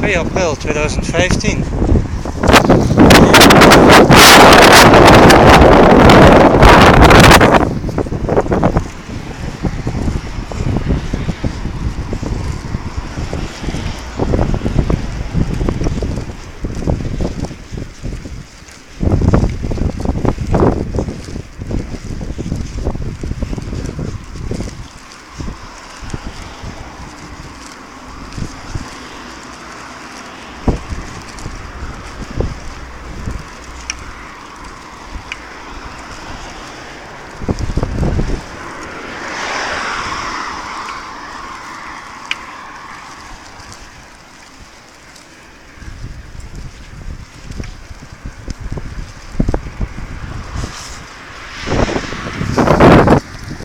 2 april 2015